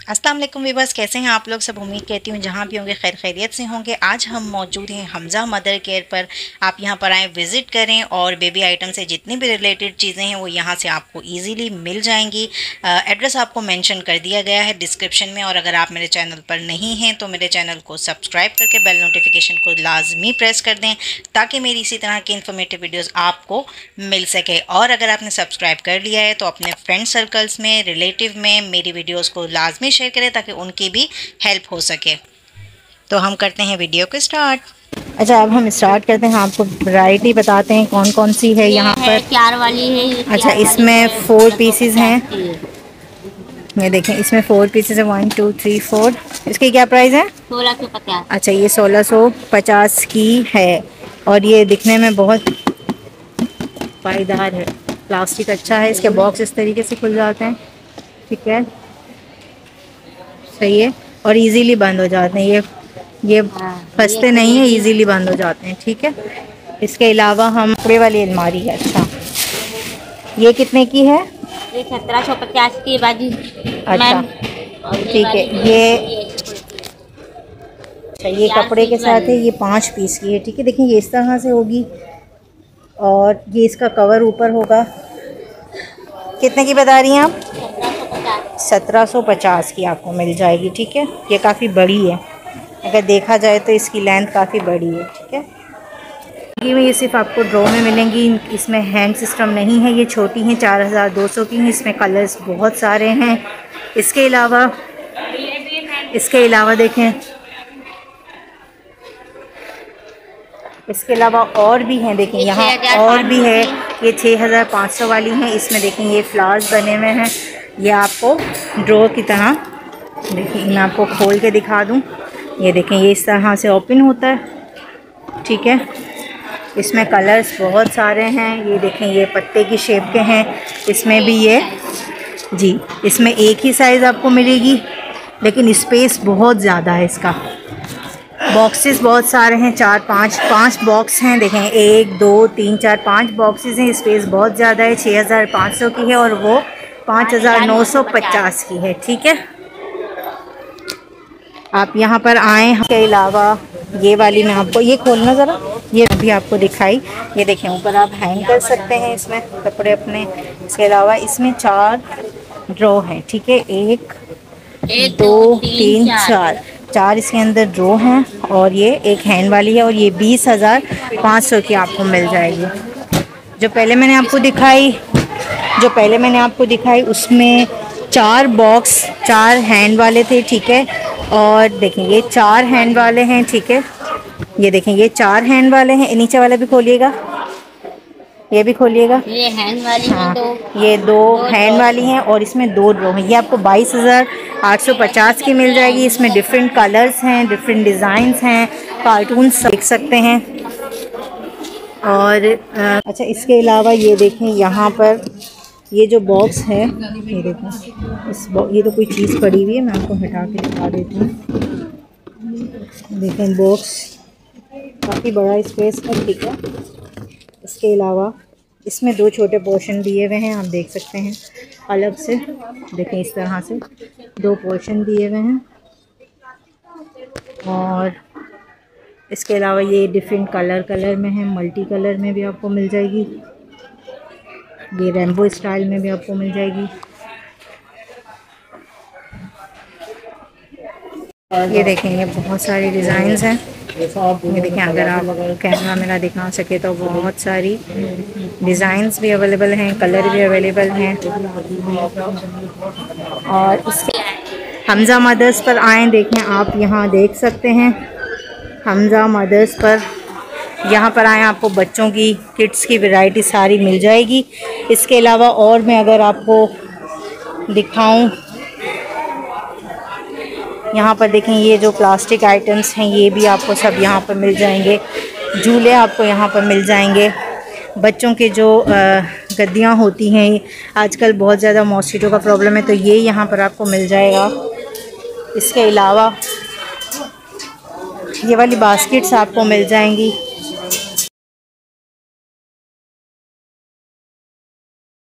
अस्सलाम वालेकुम वीवर्स कैसे हैं आप लोग? सब उम्मीद कहती हूँ जहाँ भी होंगे, खैर खैरियत से होंगे। आज हम मौजूद हैं हमज़ा मदर केयर पर। आप यहाँ पर आएँ, विज़िट करें और बेबी आइटम से जितनी भी रिलेटेड चीज़ें हैं, वो यहाँ से आपको इजीली मिल जाएँगी। एड्रेस आपको मेंशन कर दिया गया है डिस्क्रिप्शन में और अगर आप मेरे चैनल पर नहीं हैं तो मेरे चैनल को सब्सक्राइब करके बेल नोटिफिकेशन को लाजमी प्रेस कर दें, ताकि मेरी इसी तरह की इन्फॉर्मेटिव वीडियोज़ आपको मिल सके। और अगर आपने सब्सक्राइब कर लिया है तो अपने फ्रेंड सर्कल्स में, रिलेटिव में मेरी वीडियोज़ को लाजमी शेयर करें ताकि उनकी भी हेल्प हो सके। तो हम करते हैं वीडियो को स्टार्ट अच्छा अब हम स्टार्ट करते हैं। आपको वैरायटी बताते हैं कौन कौन सी है यहाँ पर। प्यार वाली है अच्छा इसमें फोर पीसेस हैं। ये देखें इसमें फोर पीसेस है। वन टू थ्री फोर इसकी क्या प्राइस है? सोलह सौ पचास। अच्छा ये सोलह सौ पचास की है। और ये दिखने में बहुत पायदार है। प्लास्टिक अच्छा है। इसके बॉक्स इस तरीके से खुल जाते हैं। ठीक है? सही है और इजीली बंद हो जाते हैं। ये ये हाँ, फंसते नहीं है इजीली बंद हो जाते हैं ठीक है? इसके अलावा हम कपड़े वाली अलमारी है अच्छा। ये कितने की है? ये सत्रह सौ पचास की बाजी अच्छा ठीक है। ये अच्छा ये कपड़े के साथ है ये पाँच पीस की है ठीक है? देखिए ये इस तरह से होगी और ये इसका कवर ऊपर होगा। कितने की बता रही हैं आप? सत्रह सौ पचास की आपको मिल जाएगी ठीक है? ये काफ़ी बड़ी है। अगर देखा जाए तो इसकी लेंथ काफ़ी बड़ी है ठीक है? ये में ये सिर्फ़ आपको ड्रॉ में मिलेंगी इसमें हैंड सिस्टम नहीं है ये छोटी हैं चार हज़ार दो सौ की हैं इसमें कलर्स बहुत सारे हैं। इसके अलावा इसके अलावा देखें इसके अलावा और भी हैं देखें यहाँ और भी है ये छः हज़ार पाँच सौ वाली हैं इसमें देखें ये फ्लावर्स बने हुए हैं। ये आपको ड्रॉ की तरह, देखिए, मैं आपको खोल के दिखा दूँ। ये देखें, ये इस तरह से ओपन होता है। ठीक है? इसमें कलर्स बहुत सारे हैं। ये देखें, ये पत्ते की शेप के हैं। इसमें भी ये, जी, इसमें एक ही साइज़ आपको मिलेगी, लेकिन स्पेस बहुत ज़्यादा है इसका। बॉक्सेस बहुत सारे हैं, चार, पाँच पाँच बॉक्स हैं। देखें, एक, दो, तीन, चार, पाँच बॉक्सेस हैं। स्पेस बहुत ज़्यादा है, छः हज़ार पाँच सौ की है और वो पाँच हज़ार नौ सौ पचास की है ठीक है? आप यहाँ पर आए के अलावा ये वाली मैं आपको ये खोलना ज़रा ये भी आपको दिखाई। ये देखें ऊपर आप हैंग कर सकते हैं इसमें कपड़े अपने। इसके अलावा इसमें चार ड्रॉ हैं ठीक है? एक, एक दो तीन चार। चार। इसके अंदर ड्रॉ हैं और ये एक हैंड वाली है और ये बीस हज़ार पाँच सौ की आपको मिल जाएगी। जो पहले मैंने आपको दिखाई जो पहले मैंने आपको दिखाई उसमें चार बॉक्स चार हैंड वाले थे ठीक है? और देखें ये चार हैंड वाले हैं ठीक है? ये देखें ये चार हैंड वाले हैं। नीचे वाला भी खोलिएगा। ये भी खोलिएगा। ये हैंड वाली हाँ दो। ये दो, दो हैंड दो, वाली हैं और इसमें दो ड्रो हैं। ये आपको बाईस हज़ार आठ सौ पचास की मिल जाएगी। इसमें डिफरेंट कलर्स हैं डिफरेंट डिज़ाइंस हैं कार्टून देख सकते हैं। और अच्छा इसके अलावा ये देखें यहाँ पर ये जो बॉक्स है, ये देखो, इस ये तो कोई चीज़ पड़ी हुई है, मैं आपको हटा के दिखा देती हूँ। देखें बॉक्स काफ़ी बड़ा स्पेस है, ठीक है। इसके अलावा, इसमें दो छोटे पोर्शन दिए हुए हैं, आप देख सकते हैं, अलग से। देखें इस तरह से, दो पोर्शन दिए हुए हैं। और इसके अलावा ये डिफरेंट कलर कलर में है मल्टी कलर में भी आपको मिल जाएगी। ये रेम्बो स्टाइल में भी आपको मिल जाएगी। ये देखें, ये बहुत सारी डिज़ाइंस हैं। ये देखें, अगर आप कैमरा मेरा दिखा सके तो बहुत सारी डिज़ाइंस भी अवेलेबल हैं कलर भी अवेलेबल हैं। और इसके हमज़ा मदर्स पर आए, देखें, आप यहाँ देख सकते हैं। हमज़ा मदर्स पर यहाँ पर आए आपको बच्चों की किड्स की वैरायटी सारी मिल जाएगी। इसके अलावा और मैं अगर आपको दिखाऊँ, यहाँ पर देखें, ये जो प्लास्टिक आइटम्स हैं, ये भी आपको सब यहाँ पर मिल जाएँगे। झूले आपको यहाँ पर मिल जाएँगे। बच्चों के जो गद्दियाँ होती हैं, आजकल बहुत ज़्यादा मॉस्किटो का प्रॉब्लम है तो ये यहाँ पर आपको मिल जाएगा। इसके अलावा, ये वाली बास्केट्स आपको मिल जाएँगी।